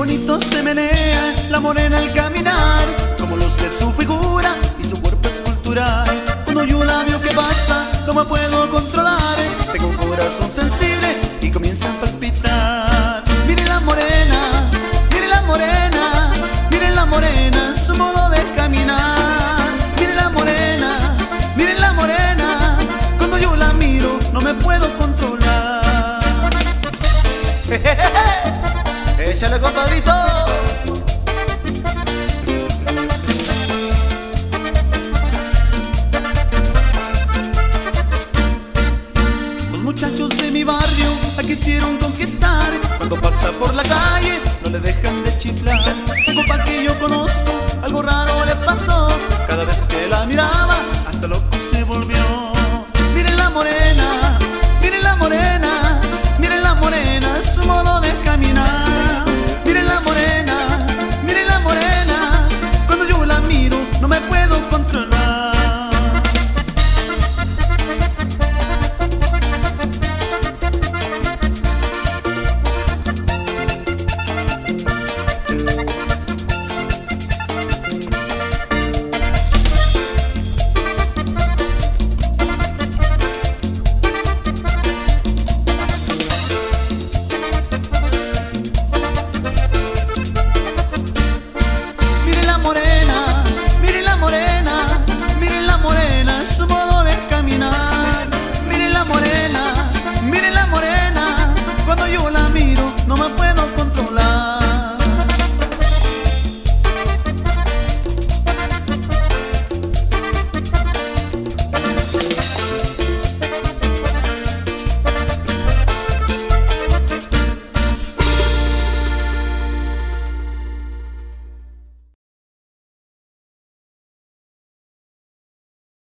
Bonito se menea la morena al caminar, como luce su figura y su cuerpo escultural. Échale compadrito. Los muchachos de mi barrio la quisieron conquistar. Cuando pasa por la calle no le dejan de chiflar. Un compa que yo conozco, algo raro le pasó. Cada vez que la mira